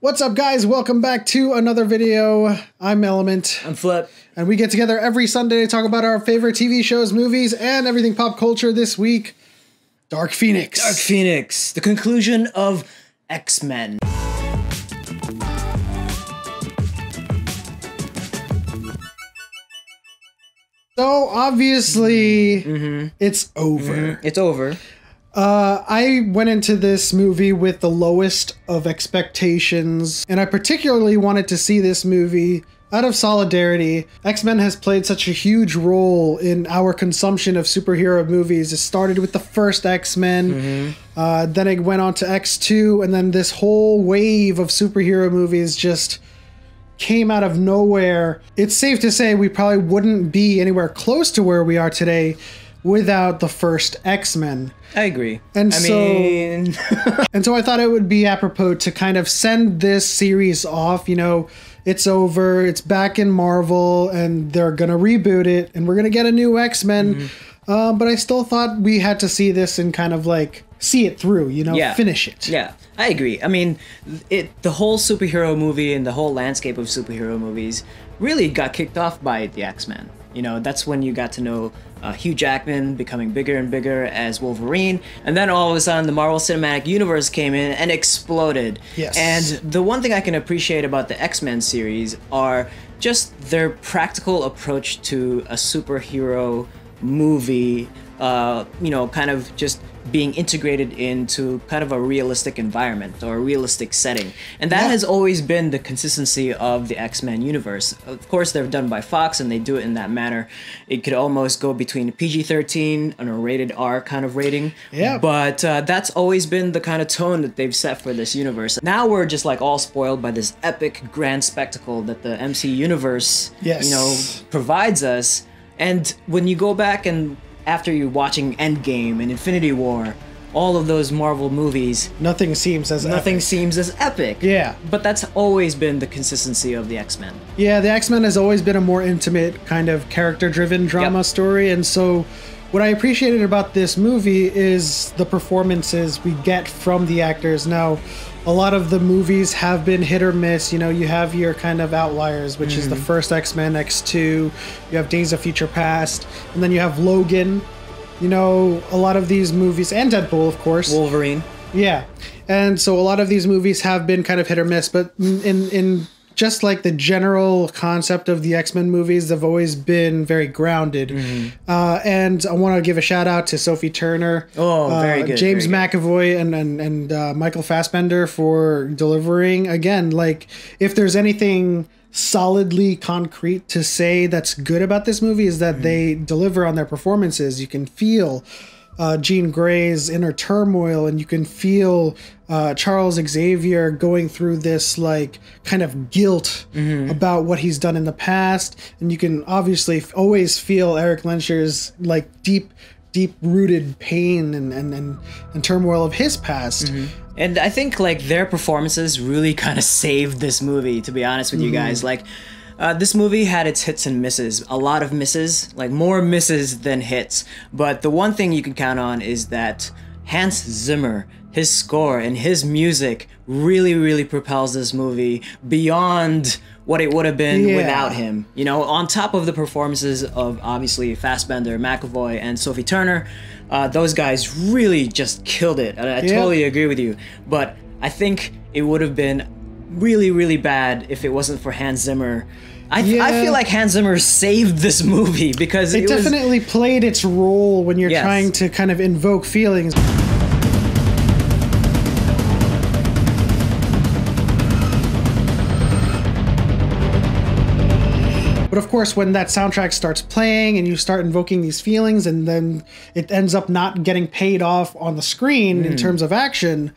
What's up, guys? Welcome back to another video. I'm Element, I'm Flip. and we get together every Sunday to talk about our favorite TV shows, movies, and everything pop culture this week. Dark Phoenix. Dark Phoenix, the conclusion of X Men. So obviously, Mm-hmm. it's over. It's over. Uh, I went into this movie with the lowest of expectations, and I particularly wanted to see this movie out of solidarity. X Men has played such a huge role in our consumption of superhero movies. It started with the first X Men, uh, then it went on to X2, and then this whole wave of superhero movies just came out of nowhere. It's safe to say we probably wouldn't be anywhere close to where we are today without the first X Men. I agree. And I so- mean, And so I thought it would be apropos to kind of send this series off. You know, it's over, it's back in Marvel, and they're going to reboot it, and we're going to get a new X Men. Mm-hmm. Uh, but I still thought we had to see this and kind of like see it through, you know, Yeah. finish it. yeah, I agree. I mean, it the whole superhero movie and the whole landscape of superhero movies really got kicked off by the X Men. You know, that's when you got to know uh, Hugh Jackman becoming bigger and bigger as Wolverine, and then all of a sudden the Marvel Cinematic Universe came in and exploded. Yes. And the one thing I can appreciate about the X Men series are just their practical approach to a superhero movie. Uh, you know, kind of just being integrated into kind of a realistic environment or a realistic setting. And that Yeah. has always been the consistency of the X Men universe. Of course, they're done by Fox and they do it in that manner. It could almost go between PG 13 and a rated R kind of rating. Yeah. But uh, that's always been the kind of tone that they've set for this universe. Now we're just like all spoiled by this epic grand spectacle that the MC universe, Yes. you know, provides us. And when you go back and after you're watching Endgame and Infinity War, all of those Marvel movies, Nothing seems as nothing epic. seems as epic. Yeah. But that's always been the consistency of the X Men. Yeah, the X Men has always been a more intimate kind of character driven drama Yep. story. And so, what I appreciated about this movie is the performances we get from the actors. Now, a lot of the movies have been hit or miss. You know, you have your kind of outliers, which is the hmm. first X Men, X2, you have Days of Future Past, and then you have Logan. You know, a lot of these movies, and Deadpool, of course. Wolverine. Yeah, and so a lot of these movies have been kind of hit or miss, but in in just like the general concept of the X Men movies, they've always been very grounded. Mm-hmm. Uh, and I want to give a shout out to Sophie Turner, Oh, uh, very good, James very McAvoy, and and and uh, Michael Fassbender for delivering again. Like, if there's anything solidly concrete to say that's good about this movie is Mm-hmm. that they deliver on their performances. You can feel uh, Jean Grey's inner turmoil, and you can feel uh, Charles Xavier going through this like kind of guilt Mm-hmm. about what he's done in the past, and you can obviously f- always feel Erik Lehnsherr's like deep, deep rooted pain and and, and and turmoil of his past. Mm-hmm. And I think like their performances really kind of saved this movie. To be honest with you guys, like uh, this movie had its hits and misses. A lot of misses, like more misses than hits. But the one thing you can count on is that Hans Zimmer, his score and his music really, really propels this movie beyond what it would have been Yeah. without him. You know, on top of the performances of obviously Fassbender, McAvoy, and Sophie Turner, uh, those guys really just killed it. And I Yeah. totally agree with you. But I think it would have been really, really bad if it wasn't for Hans Zimmer. I, I feel like Hans Zimmer saved this movie because it, It was definitely played its role when you're Yes. trying to kind of invoke feelings. But of course, when that soundtrack starts playing and you start invoking these feelings, and then it ends up not getting paid off on the screen Hmm. in terms of action,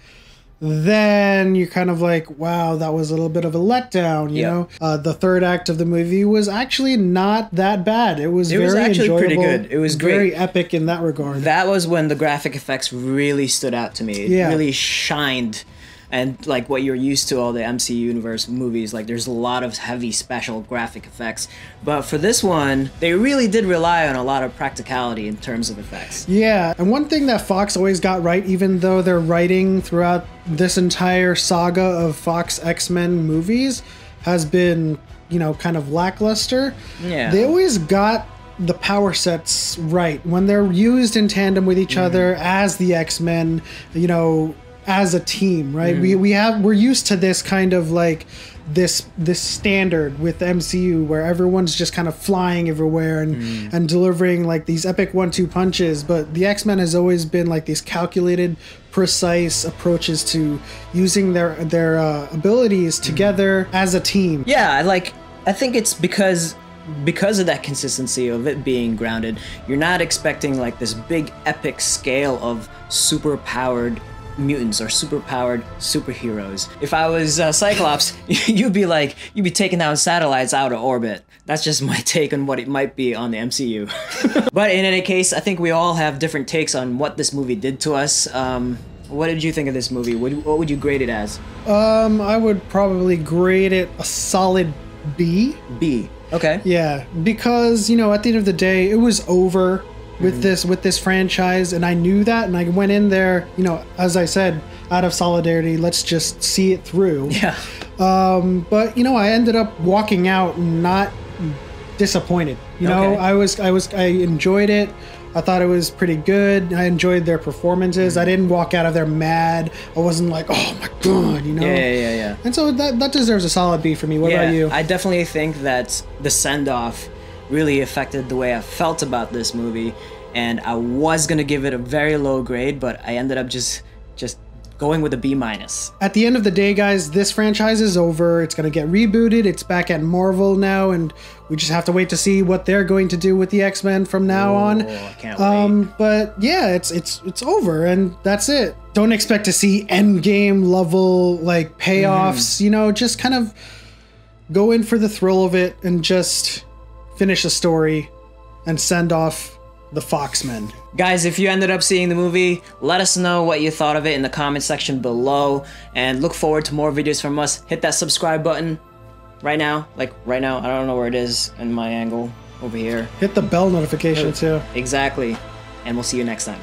then you're kind of like, wow, that was a little bit of a letdown. You Yeah. know, uh, the third act of the movie was actually not that bad. It was It very was actually enjoyable, pretty good. It was very great. epic in that regard. that was when the graphic effects really stood out to me. It Yeah. really shined and like what you're used to all the MCU universe movies. Like there's a lot of heavy special graphic effects, but for this one, they really did rely on a lot of practicality in terms of effects. Yeah, and one thing that Fox always got right, even though they're writing throughout this entire saga of Fox X Men movies, has been you know kind of lackluster. Yeah. they always got the power sets right when they're used in tandem with each mm-hmm. other as the X-Men, you know, as a team, right? We mm. we have we're used to this kind of like this this standard with MCU where everyone's just kind of flying everywhere and mm. and delivering like these epic one-two punches, but the X-Men has always been like these calculated precise approaches to using their their uh, abilities mm. together as a team. Yeah, I like I think it's because because of that consistency of it being grounded, you're not expecting like this big epic scale of super powered mutants or super powered superheroes. If I was uh, Cyclops, you'd be like you'd be taking down satellites out of orbit. That's just my take on what it might be on the MCU. but in any case, I think we all have different takes on what this movie did to us. Um, what did you think of this movie? What, what would you grade it as? Um, I would probably grade it a solid B. B. Okay. Yeah, because you know, at the end of the day, it was over with mm-hmm. this with this franchise, and I knew that, and I went in there, you know, as I said, out of solidarity, let's just see it through. Yeah. Um, but you know, I ended up walking out not disappointed. You know, Okay. I was I was I enjoyed it. I thought it was pretty good. I enjoyed their performances. I mm-hmm. didn't walk out of there mad. I wasn't like, oh my god, you know. Yeah, yeah, yeah, yeah. And so that that deserves a solid B for me. What yeah, about you? I definitely think that the send off really affected the way I felt about this movie, and I was gonna give it a very low grade, but I ended up just just going with a B minus. at the end of the day, guys, this franchise is over. It's going to get rebooted. It's back at Marvel now, and we just have to wait to see what they're going to do with the X Men from now on. I can't wait. Um, but yeah, it's it's it's over, and that's it. Don't expect to see end game level like payoffs. Mm-hmm. You know, just kind of go in for the thrill of it and just finish the story and send off the Foxmen. Guys, if you ended up seeing the movie, let us know what you thought of it in the comment section below, and look forward to more videos from us. Hit that subscribe button right now, like right now. I don't know where it is in my angle over here. Hit the bell notification oh, too. Exactly, and we'll see you next time.